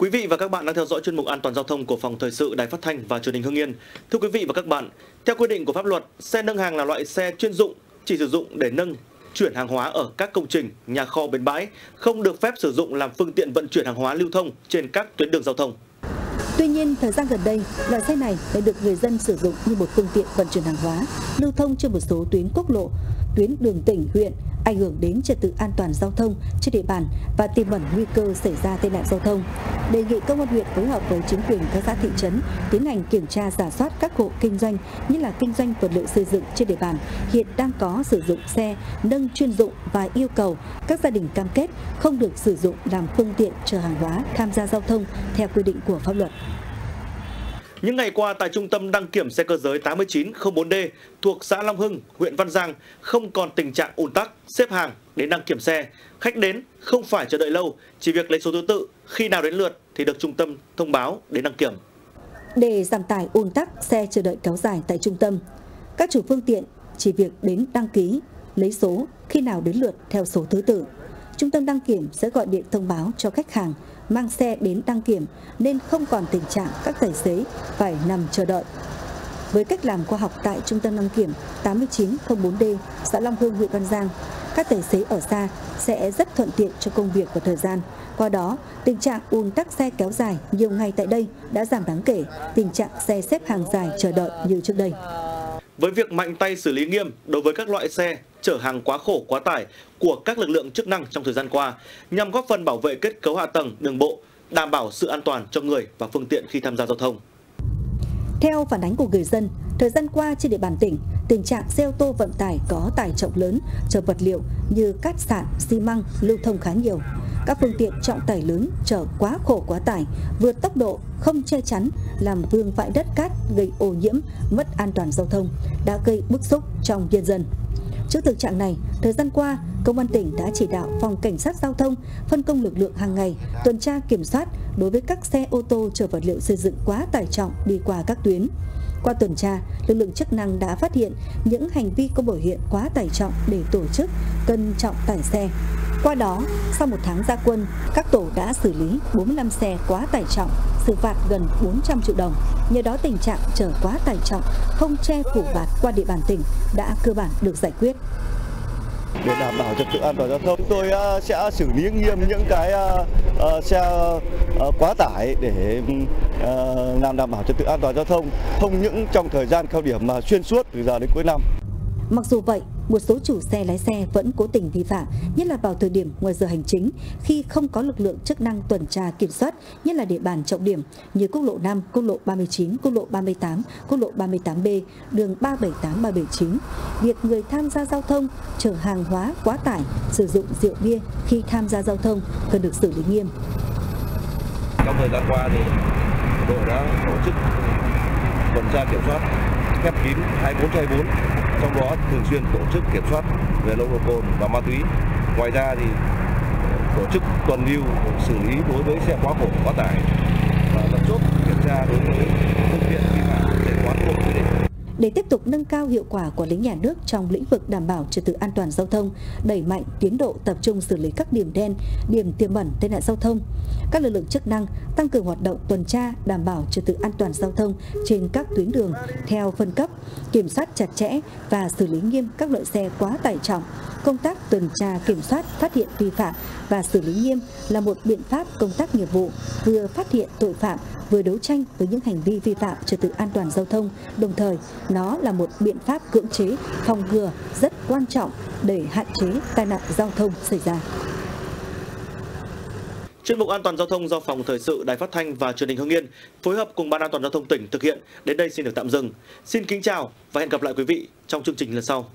Quý vị và các bạn đang theo dõi chuyên mục An toàn giao thông của Phòng Thời sự Đài Phát thanh và Truyền hình Hưng Yên. Thưa quý vị và các bạn, theo quy định của pháp luật, xe nâng hàng là loại xe chuyên dụng chỉ sử dụng để nâng chuyển hàng hóa ở các công trình, nhà kho bến bãi, không được phép sử dụng làm phương tiện vận chuyển hàng hóa lưu thông trên các tuyến đường giao thông. Tuy nhiên, thời gian gần đây, loại xe này đã được người dân sử dụng như một phương tiện vận chuyển hàng hóa, lưu thông trên một số tuyến quốc lộ, tuyến đường tỉnh, huyện, ảnh hưởng đến trật tự an toàn giao thông trên địa bàn và tiềm ẩn nguy cơ xảy ra tai nạn giao thông. Đề nghị công an huyện phối hợp với chính quyền các xã thị trấn tiến hành kiểm tra giả soát các hộ kinh doanh như là kinh doanh vật liệu xây dựng trên địa bàn, hiện đang có sử dụng xe, nâng chuyên dụng và yêu cầu các gia đình cam kết không được sử dụng làm phương tiện chở hàng hóa tham gia giao thông theo quy định của pháp luật. Những ngày qua tại trung tâm đăng kiểm xe cơ giới 8904D thuộc xã Long Hưng, huyện Văn Giang không còn tình trạng ùn tắc, xếp hàng đến đăng kiểm xe. Khách đến không phải chờ đợi lâu, chỉ việc lấy số thứ tự, khi nào đến lượt thì được trung tâm thông báo đến đăng kiểm. Để giảm tải ùn tắc xe chờ đợi kéo dài tại trung tâm, các chủ phương tiện chỉ việc đến đăng ký, lấy số khi nào đến lượt theo số thứ tự. Trung tâm đăng kiểm sẽ gọi điện thông báo cho khách hàng mang xe đến đăng kiểm nên không còn tình trạng các tài xế phải nằm chờ đợi. Với cách làm khoa học tại Trung tâm đăng kiểm 8904D, xã Long Hương, huyện Văn Giang, các tài xế ở xa sẽ rất thuận tiện cho công việc và thời gian. Qua đó, tình trạng ùn tắc xe kéo dài nhiều ngày tại đây đã giảm đáng kể, tình trạng xe xếp hàng dài chờ đợi như trước đây. Với việc mạnh tay xử lý nghiêm đối với các loại xe chở hàng quá khổ quá tải của các lực lượng chức năng trong thời gian qua nhằm góp phần bảo vệ kết cấu hạ tầng đường bộ, đảm bảo sự an toàn cho người và phương tiện khi tham gia giao thông. Theo phản ánh của người dân, thời gian qua trên địa bàn tỉnh, tình trạng xe ô tô vận tải có tải trọng lớn chở vật liệu như cát sạn, xi măng lưu thông khá nhiều. Các phương tiện trọng tải lớn chở quá khổ quá tải, vượt tốc độ, không che chắn, làm vương vãi đất cát gây ô nhiễm, mất an toàn giao thông, đã gây bức xúc trong nhân dân. Trước thực trạng này, thời gian qua, Công an tỉnh đã chỉ đạo Phòng Cảnh sát Giao thông phân công lực lượng hàng ngày tuần tra kiểm soát đối với các xe ô tô chở vật liệu xây dựng quá tải trọng đi qua các tuyến. Qua tuần tra, lực lượng chức năng đã phát hiện những hành vi có biểu hiện quá tải trọng để tổ chức cân trọng tải xe. Qua đó, sau một tháng gia quân, các tổ đã xử lý 45 xe quá tải trọng, xử phạt gần 400 triệu đồng. Nhờ đó tình trạng chở quá tải trọng, không che phủ bạt qua địa bàn tỉnh đã cơ bản được giải quyết để đảm bảo trật tự an toàn giao thông. Chúng tôi à, sẽ xử lý nghiêm những cái à, à, xe quá tải để làm đảm bảo trật tự an toàn giao thông, không những trong thời gian cao điểm mà xuyên suốt từ giờ đến cuối năm. Mặc dù vậy, một số chủ xe lái xe vẫn cố tình vi phạm, nhất là vào thời điểm ngoài giờ hành chính khi không có lực lượng chức năng tuần tra kiểm soát, nhất là địa bàn trọng điểm như quốc lộ 5, quốc lộ 39, quốc lộ 38, quốc lộ 38B, đường 378, 379. Việc người tham gia giao thông chở hàng hóa quá tải, sử dụng rượu bia khi tham gia giao thông cần được xử lý nghiêm. Trong thời gian qua thì đội đã tổ chức tuần tra kiểm soát khép kín 24 24 trong đó thường xuyên tổ chức kiểm soát về nồng độ cồn và ma túy. Ngoài ra thì ờ, tổ chức tuần lưu xử lý đối với xe quá khổ, quá tải. Và lập chốt kiểm tra đối với phương tiện vi phạm chạy quá khổ quy định để tiếp tục nâng cao hiệu quả quản lý nhà nước trong lĩnh vực đảm bảo trật tự an toàn giao thông, đẩy mạnh tiến độ tập trung xử lý các điểm đen, điểm tiềm ẩn tai nạn giao thông. Các lực lượng chức năng tăng cường hoạt động tuần tra đảm bảo trật tự an toàn giao thông trên các tuyến đường theo phân cấp, kiểm soát chặt chẽ và xử lý nghiêm các loại xe quá tải trọng. Công tác tuần tra kiểm soát phát hiện vi phạm và xử lý nghiêm là một biện pháp công tác nghiệp vụ vừa phát hiện tội phạm vừa đấu tranh với những hành vi vi phạm trật tự an toàn giao thông, đồng thời nó là một biện pháp cưỡng chế phòng ngừa rất quan trọng để hạn chế tai nạn giao thông xảy ra. Chuyên mục An toàn giao thông do Phòng Thời sự Đài Phát thanh và Truyền hình Hưng Yên phối hợp cùng Ban An toàn giao thông tỉnh thực hiện đến đây xin được tạm dừng. Xin kính chào và hẹn gặp lại quý vị trong chương trình lần sau.